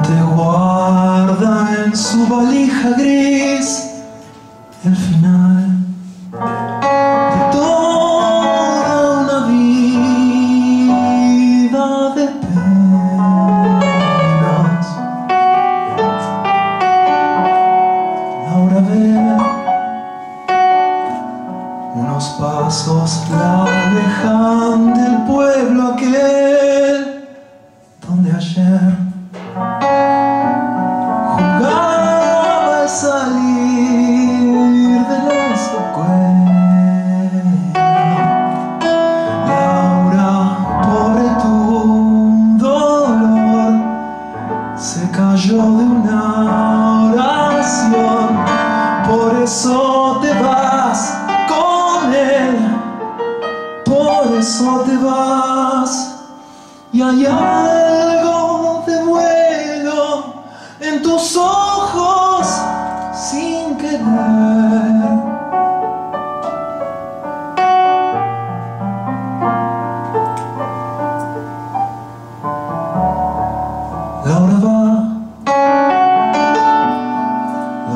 Lentamente guarda en su valija gris el final de toda una vida de penas. Laura ve unos pasos la alejan del pueblo aquel donde ayer se cayó de una oración, por eso te vas con él, por eso te vas. Y hay algo de vuelo en tus ojos sin querer.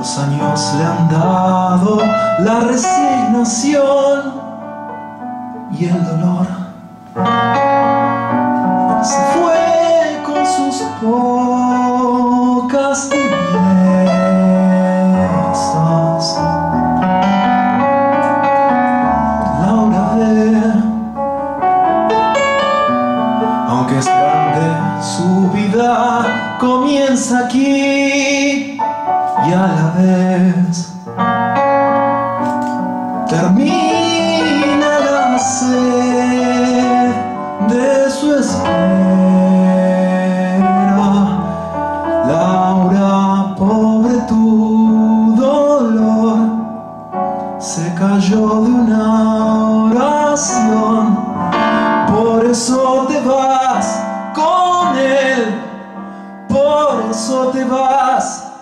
Los años le han dado la resignación y el dolor se fue con sus pocas tibiezas. Laura ve, aunque es grande su vida, comienza aquí y a la vez termina la sed de su espera. Laura, pobre tu dolor, se cayó de una oración, por eso te vas con él, por eso te vas.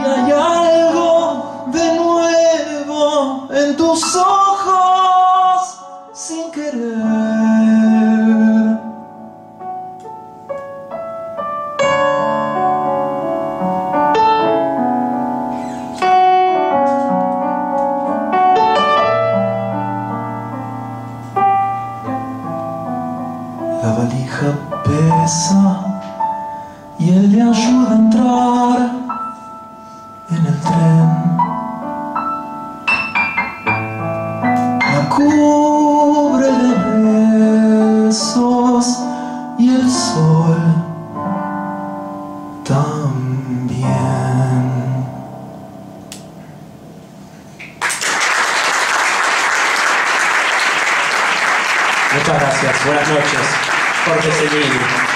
Y hay algo de nuevo en tus ojos sin querer. La valija pesa y él le ayuda a entrar en el tren. La cubre de besos y el sol también. Muchas gracias. Buenas noches. Jorge Semini.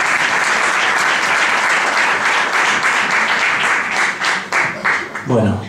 Bueno.